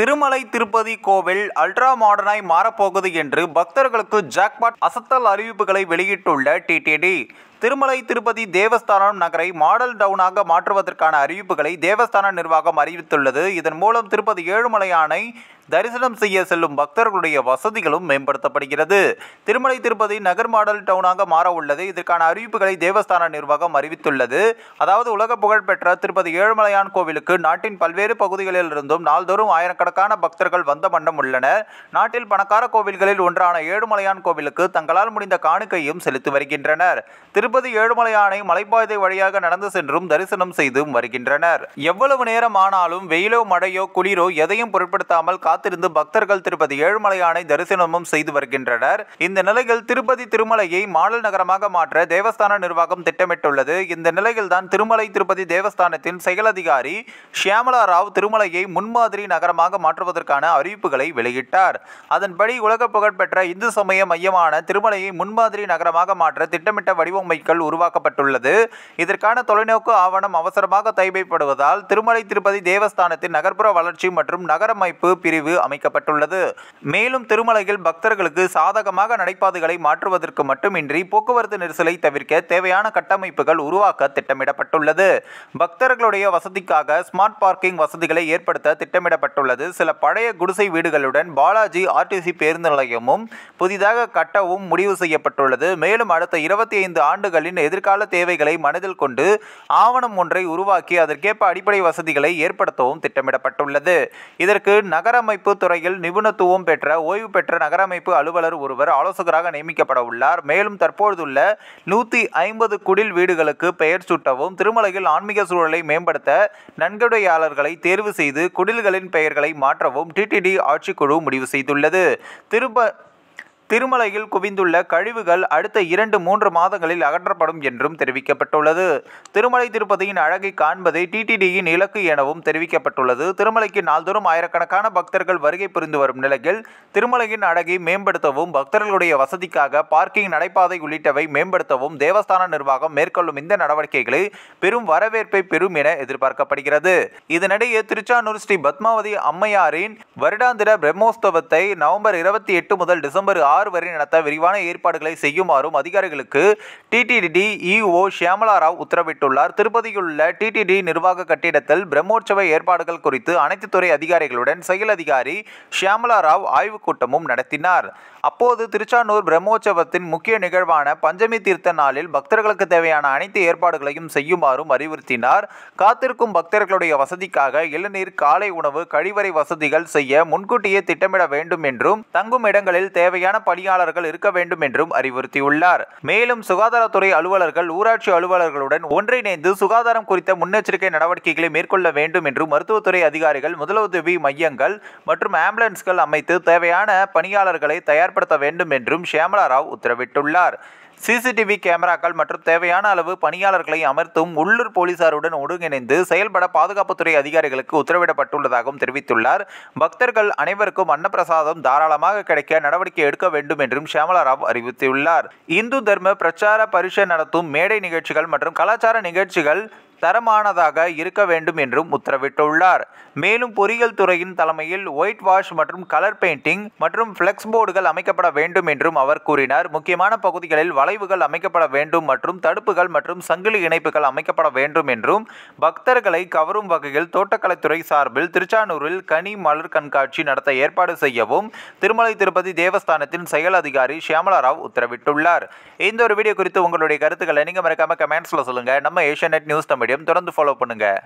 திருமலை திருப்பதி கோவில் அல்ட்ரா மாடர்னாய் மாறப்போகுது என்று பக்தர்களுக்கு ஜாக்பாட் அசத்தல் அறிவிப்புகளை வெளியிட்டுள்ள டிடிடி திருமலை திருப்பதி தேவஸ்தானம் நகரை மாடல் டவுனாக மாற்றுவதற்கான அறிவிப்புகளை தேவஸ்தான நிர்வாகம் அறிவித்துள்ளது. இதன் மூலம் திருப்பதி ஏழுமலையானை தரிசனம் செய்ய செல்லும் பக்தர்களுடைய வசதிகளும் மேம்படுத்தப்படுகிறது. திருமலை திருப்பதி நகர் மாடல் டவுனாக மாற உள்ளது. இதற்கான அறிவிப்புகளை தேவஸ்தான நிர்வாகம் அறிவித்துள்ளது. அதாவது உலக புகழ்பெற்ற திருப்பதி ஏழுமலையான் கோவிலுக்கு நாட்டின் பல்வேறு பகுதிகளில் இருந்தும் நாள்தோறும் ஆயிரக்கணக்கான பக்தர்கள் வந்த வண்ணம் உள்ளனர் நாட்டில் பணக்கார கோவில்களில் ஒன்றான ஏழுமலையான் கோவிலுக்கு தங்களால் முடிந்த காணிக்கையும் செலுத்தி வருகின்றனர். திருப்பதி ஏழுமலையானை மலைப்பாதை வழியாக நடந்து சென்றும் தரிசனம் செய்தும் வருகின்றனர். எவ்வளவு நேரம் ஆனாலும் வெயிலோ மழையோ குளிரோ எதையும் பொருட்படுத்தாமல் காத்திருந்து பக்தர்கள் திருப்பதி ஏழுமலையானை தரிசனமும் செய்து வருகின்றனர். இந்த நிலையில் திருப்பதி திருமலையை மாடல் நகரமாக மாற்ற தேவஸ்தான நிர்வாகம் திட்டமிட்டுள்ளது. இந்த நிலையில் தான் திருமலை திருப்பதி தேவஸ்தானத்தின் செயலதிகாரி ஷியாமலா ராவ் திருமலையை முன்மாதிரி நகரமாக மாற்றுவதற்கான அறிவிப்புகளை வெளியிட்டார். அதன்படி உலக புகழ்பெற்ற இந்து சமய மையமான திருமலையை முன்மாதிரி நகரமாக மாற்ற திட்டமிட்ட வடிவமைப்புகள் உருவாக்கப்பட்டுள்ளது. இதற்கான தொலைநோக்கு ஆவணம் அவசரமாக தைவைப்படுவதால் திருமலை திருப்பதி தேவஸ்தானத்தின் நகர்ப்புற வளர்ச்சி மற்றும் நகரமைப்பு பிரிவு அமைக்கப்பட்டுள்ளது. மேலும் திருமலையில் பக்தர்களுக்கு சாதகமாக நடைபாதைகளை மாற்றுவதற்கு மட்டுமின்றி போக்குவரத்து நெரிசலை தவிர்க்க தேவையான கட்டமைப்புகள் உருவாக்க திட்டமிடப்பட்டுள்ளது. பக்தர்களுடைய வசதிக்காக ஸ்மார்ட் பார்க்கிங் வசதிகளை ஏற்படுத்த திட்டமிடப்பட்டுள்ளது. சில பழைய குடிசை வீடுகளுடன் பாலாஜி ஆர்டிசி பேருந்து நிலையமும் புதிதாக கட்டவும் முடிவு செய்யப்பட்டுள்ளது. மேலும் அடுத்த இருபத்தி ஐந்து ஆண்டு ஆண்டுகளின் எதிர்கால தேவைகளை மனதில் கொண்டு ஆவணம் ஒன்றை உருவாக்கி அதற்கேற்ப அடிப்படை வசதிகளை ஏற்படுத்தவும் திட்டமிடப்பட்டுள்ளது. இதற்கு நகரமைப்பு துறையில் நிபுணத்துவம் பெற்ற ஓய்வு பெற்ற நகரமைப்பு அலுவலர் ஒருவர் ஆலோசகராக நியமிக்கப்பட உள்ளார். மேலும் தற்பொழுதுள்ள நூற்றி ஐம்பது குடில் வீடுகளுக்கு பெயர் சூட்டவும் திருமலையில் ஆன்மீக சூழலை மேம்படுத்த நன்கொடையாளர்களை தேர்வு செய்து குடில்களின் பெயர்களை மாற்றவும் டிடிடி ஆட்சிக்குழு முடிவு செய்துள்ளது. திரும்ப திருமலையில் குவிந்துள்ள கழிவுகள் அடுத்த இரண்டு மூன்று மாதங்களில் அகற்றப்படும் என்றும் தெரிவிக்கப்பட்டுள்ளது. திருமலை திருப்பதியின் அழகை காண்பதே டிடிடியின் இலக்கு எனவும் தெரிவிக்கப்பட்டுள்ளது. திருமலைக்கு நாள்தோறும் ஆயிரக்கணக்கான பக்தர்கள் வருகை புரிந்து வரும் நிலையில் திருமலையின் அழகை மேம்படுத்தவும் பக்தர்களுடைய வசதிக்காக பார்க்கிங் நடைபாதை உள்ளிட்டவை மேம்படுத்தவும் தேவஸ்தான நிர்வாகம் மேற்கொள்ளும் இந்த நடவடிக்கைகளை பெரும் வரவேற்பை பெறும் என எதிர்பார்க்கப்படுகிறது. இதனிடையே திருச்சானூர் ஸ்ரீ பத்மாவதி அம்மையாரின் வருடாந்திர பிரம்மோத்சவத்தை நவம்பர் இருபத்தி எட்டு முதல் டிசம்பர் ஆறு வரை நடத்த விரிவான ஏற்பாடுகளை செய்யுமாறும் அதிகாரிகளுக்கு டிடிடி இஓ ஷியாமலா ராவ் உத்தரவிட்டுள்ளார். திருப்பதியிலுள்ள டிடிடி நிர்வாக கட்டிடத்தில் பிரம்மோற்சவ ஏற்பாடுகள் குறித்து அனைத்து துறை அதிகாரிகளுடன் செயல் அதிகாரி ஷியாமலா ராவ் ஆய்வுக் கூட்டமும் நடத்தினார். அப்போது திருச்சானூர் பிரம்மோற்சவத்தின் முக்கிய நிகழ்வான பஞ்சமி தீர்த்த நாளில் பக்தர்களுக்கு தேவையான அனைத்து ஏற்பாடுகளையும் செய்யுமாறும் அறிவுறுத்தினார். காத்திருக்கும் பக்தர்களுடைய வசதிக்காக இளநீர் காலை உணவு கழிவறை வசதிகள் செய்ய முன்கூட்டியே திட்டமிட வேண்டும் என்றும் தங்கும் இடங்களில் தேவையான பணியாளர்கள் இருக்க வேண்டும் என்றும் அறிவுறுத்தியுள்ளார். மேலும் சுகாதாரத்துறை அலுவலர்கள் ஊராட்சி அலுவலர்களுடன் ஒன்றிணைந்து சுகாதாரம் குறித்த முன்னெச்சரிக்கை நடவடிக்கைகளை மேற்கொள்ள வேண்டும் என்றும் மருத்துவத்துறை அதிகாரிகள் முதலுதவி மையங்கள் மற்றும் ஆம்புலன்ஸ்கள் அமைத்து தேவையான பணியாளர்களை தயார்படுத்த வேண்டும் என்றும் ஷியாமலா ராவ் உத்தரவிட்டுள்ளார். சிசிடிவி கேமராக்கள் மற்றும் தேவையான அளவு பணியாளர்களை அமர்த்தும் உள்ளூர் போலீசாருடன் ஒருங்கிணைந்து செயல்பட பாதுகாப்புத்துறை அதிகாரிகளுக்கு உத்தரவிடப்பட்டுள்ளதாகவும் தெரிவித்துள்ளார். பக்தர்கள் அனைவருக்கும் அன்னப்பிரசாதம் தாராளமாக கிடைக்க நடவடிக்கை எடுக்க வேண்டும் என்றும் ஷியாமலா ராவ் அறிவித்துள்ளார். இந்து தர்ம பிரச்சார பரிஷத் நடத்தும் மேடை நிகழ்ச்சிகள் மற்றும் கலாச்சார நிகழ்ச்சிகள் தரமானதாக இருக்க வேண்டும் என்றும் உத்தரவிட்டுள்ளார். மேலும் பொறியியல் துறையின் தலைமையில் ஒயிட் வாஷ் மற்றும் கலர் பெயிண்டிங் மற்றும் ஃப்ளெக்ஸ் போர்டுகள் அமைக்கப்பட வேண்டும் என்றும் அவர் கூறினார். முக்கியமான பகுதிகளில் வளைவுகள் அமைக்கப்பட வேண்டும் மற்றும் தடுப்புகள் மற்றும் சங்கிலி இணைப்புகள் அமைக்கப்பட வேண்டும் என்றும் பக்தர்களை கவரும் வகையில் தோட்டக்கலைத்துறை சார்பில் திருச்சானூரில் கனி மலர் கண்காட்சி நடத்த ஏற்பாடு செய்யவும் திருமலை திருப்பதி தேவஸ்தானத்தின் செயல் அதிகாரி ஷியாமலா ராவ் உத்தரவிட்டுள்ளார். இந்த ஒரு வீடியோ குறித்து உங்களுடைய கருத்துக்களை நீங்கள் மறக்காம கமெண்ட்ஸில் சொல்லுங்க. நம்ம ஏஷியா நியூஸ் தமிழ் தமிழையும் தொடர்ந்து ஃபாலோ பண்ணுங்கள்